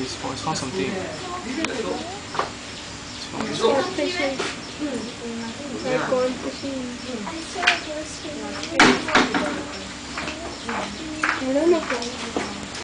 it's for it's found something. Fishing. Yeah. going fishing. I don't know.